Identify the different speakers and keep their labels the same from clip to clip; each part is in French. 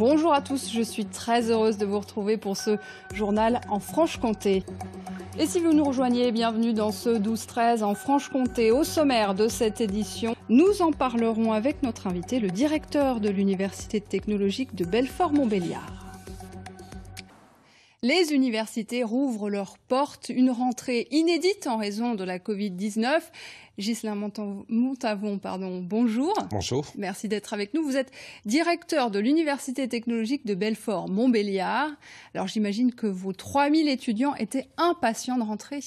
Speaker 1: Bonjour à tous, je suis très heureuse de vous retrouver pour ce journal en Franche-Comté. Et si vous nous rejoignez, bienvenue dans ce 12-13 en Franche-Comté. Au sommaire de cette édition, nous en parlerons avec notre invité, le directeur de l'Université technologique de Belfort-Montbéliard. Les universités rouvrent leurs portes, une rentrée inédite en raison de la Covid-19. Ghislain Montavon, pardon, bonjour.
Speaker 2: Bonjour.
Speaker 1: Merci d'être avec nous. Vous êtes directeur de l'Université technologique de Belfort-Montbéliard. Alors j'imagine que vos 3000 étudiants étaient impatients de rentrer.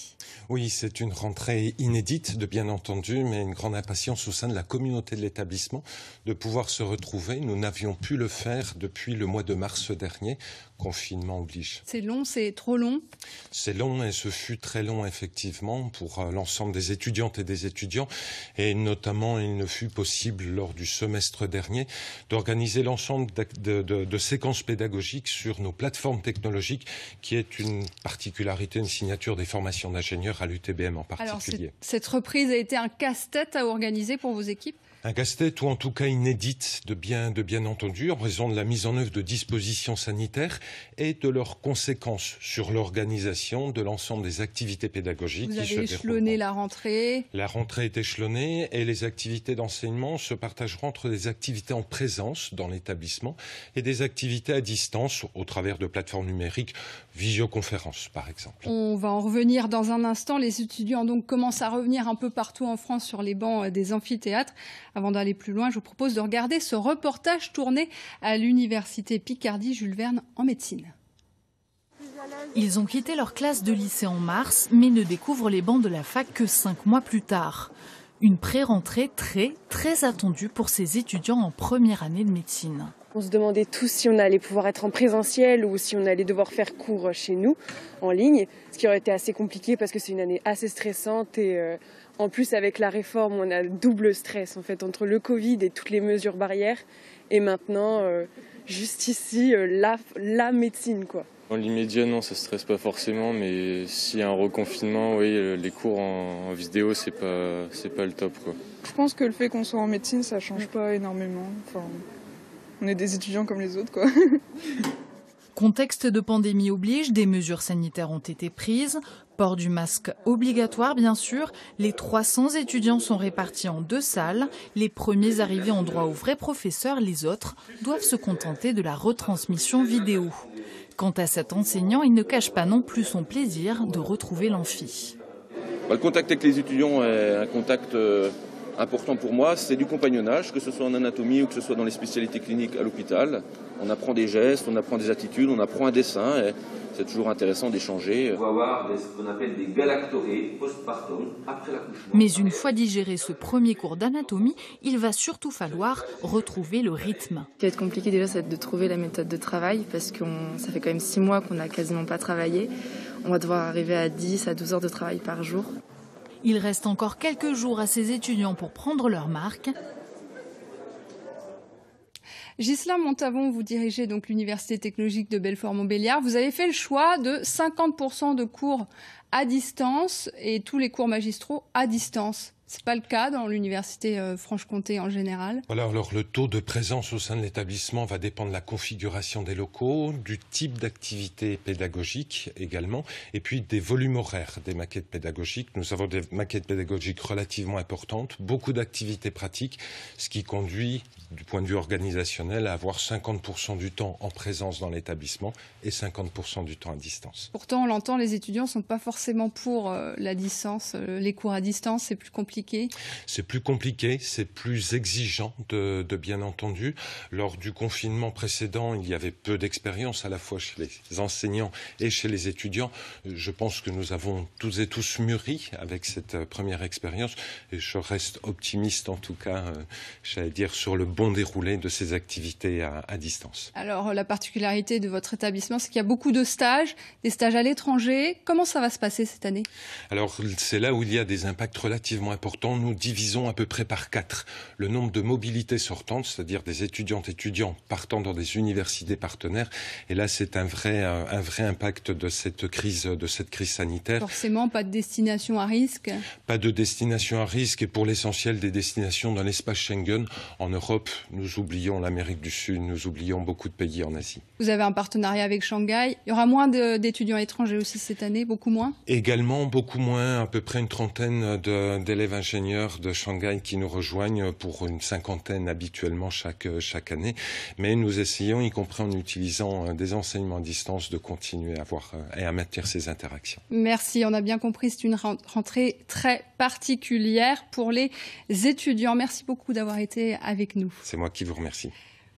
Speaker 2: Oui, c'est une rentrée inédite, de bien entendu, mais une grande impatience au sein de la communauté de l'établissement de pouvoir se retrouver. Nous n'avions pu le faire depuis le mois de mars dernier. Confinement oblige.
Speaker 1: C'est long, c'est trop long
Speaker 2: C'est long et ce fut très long effectivement pour euh, l'ensemble des étudiantes et des étudiants et notamment il ne fut possible lors du semestre dernier d'organiser l'ensemble de, séquences pédagogiques sur nos plateformes technologiques qui est une particularité, une signature des formations d'ingénieurs à l'UTBM en particulier.
Speaker 1: cette reprise a été un casse-tête à organiser pour vos équipes?
Speaker 2: Un casse-tête ou en tout cas inédite de bien, de bien entendu en raison de la mise en œuvre de dispositions sanitaires et de leurs conséquences sur l'organisation de l'ensemble des activités pédagogiques.
Speaker 1: Vous avez échelonné la rentrée.
Speaker 2: La rentrée est échelonnée et les activités d'enseignement se partageront entre des activités en présence dans l'établissement et des activités à distance au travers de plateformes numériques, visioconférences par exemple.
Speaker 1: On va en revenir dans un instant. Les étudiants donc commencent à revenir un peu partout en France sur les bancs des amphithéâtres. Avant d'aller plus loin, je vous propose de regarder ce reportage tourné à l'université Picardie Jules Verne en médecine.
Speaker 3: Ils ont quitté leur classe de lycée en mars, mais ne découvrent les bancs de la fac que cinq mois plus tard. Une pré-rentrée très, très attendue pour ces étudiants en première année de médecine.
Speaker 4: On se demandait tous si on allait pouvoir être en présentiel ou si on allait devoir faire cours chez nous, en ligne, ce qui aurait été assez compliqué parce que c'est une année assez stressante et euh, en plus, avec la réforme, on a double stress en fait entre le Covid et toutes les mesures barrières, et maintenant euh, juste ici euh, la, la médecine quoi.
Speaker 5: En l'immédiat, non, ça stresse pas forcément, mais s'il y a un reconfinement, oui, euh, les cours en, vidéo, c'est pas, c'est pas le top, quoi.
Speaker 6: Je pense que le fait qu'on soit en médecine, ça change pas énormément. Enfin, on est des étudiants comme les autres, quoi.
Speaker 3: Contexte de pandémie oblige, des mesures sanitaires ont été prises. Port du masque obligatoire, bien sûr. Les 300 étudiants sont répartis en deux salles. Les premiers arrivés ont droit aux vrais professeurs, les autres doivent se contenter de la retransmission vidéo. Quant à cet enseignant, il ne cache pas non plus son plaisir de retrouver l'amphi.
Speaker 7: Bah, le contact avec les étudiants est un contact euh, important pour moi, c'est du compagnonnage, que ce soit en anatomie ou que ce soit dans les spécialités cliniques à l'hôpital. On apprend des gestes, on apprend des attitudes, on apprend un dessin. Et c'est toujours intéressant d'échanger.
Speaker 8: On va avoir ce qu'on appelle des galactorées postpartum après l'accouchement.
Speaker 3: Mais une fois digéré ce premier cours d'anatomie, il va surtout falloir retrouver le rythme.
Speaker 9: Ce qui va être compliqué déjà, c'est de trouver la méthode de travail parce que ça fait quand même six mois qu'on n'a quasiment pas travaillé. On va devoir arriver à 10 à 12 heures de travail par jour.
Speaker 3: Il reste encore quelques jours à ces étudiants pour prendre leur marque.
Speaker 1: Gisela Montavon, vous dirigez donc l'Université technologique de Belfort-Montbéliard. Vous avez fait le choix de 50% de cours à distance et tous les cours magistraux à distance. Ce n'est pas le cas dans l'université euh, Franche-Comté en général.
Speaker 2: alors le taux de présence au sein de l'établissement va dépendre de la configuration des locaux, du type d'activité pédagogique également, et puis des volumes horaires des maquettes pédagogiques. Nous avons des maquettes pédagogiques relativement importantes, beaucoup d'activités pratiques, ce qui conduit du point de vue organisationnel à avoir 50% du temps en présence dans l'établissement et 50% du temps à distance.
Speaker 1: Pourtant, on l'entend, les étudiants ne sont pas forcément pour euh, la distance. Euh, les cours à distance, c'est plus compliqué
Speaker 2: C'est plus compliqué, c'est plus exigeant de, bien entendu. Lors du confinement précédent, il y avait peu d'expérience à la fois chez les enseignants et chez les étudiants. Je pense que nous avons tous et tous mûri avec cette euh, première expérience et je reste optimiste en tout cas, j'allais dire, sur le bon déroulé de ces activités à, distance.
Speaker 1: Alors, la particularité de votre établissement, c'est qu'il y a beaucoup de stages, des stages à l'étranger. Comment ça va se passer cette année?
Speaker 2: Alors, c'est là où il y a des impacts relativement important, nous divisons à peu près par quatre le nombre de mobilités sortantes, c'est-à-dire des étudiantes étudiants partant dans des universités partenaires. Et là, c'est un vrai, un vrai impact de cette crise, de cette crise sanitaire.
Speaker 1: Forcément, pas de destination à risque.
Speaker 2: Pas de destination à risque et pour l'essentiel des destinations dans l'espace Schengen. En Europe, nous oublions l'Amérique du Sud, nous oublions beaucoup de pays en Asie.
Speaker 1: Vous avez un partenariat avec Shanghai. Il y aura moins d'étudiants étrangers aussi cette année, beaucoup moins?
Speaker 2: Également beaucoup moins, à peu près une trentaine d'élèves ingénieurs de Shanghai qui nous rejoignent pour une cinquantaine habituellement chaque, chaque année. Mais nous essayons, y compris en utilisant euh, des enseignements à distance, de continuer à avoir euh, et à maintenir ces interactions.
Speaker 1: Merci, on a bien compris, c'est une rentrée très particulière pour les étudiants. Merci beaucoup d'avoir été avec nous.
Speaker 2: C'est moi qui vous remercie.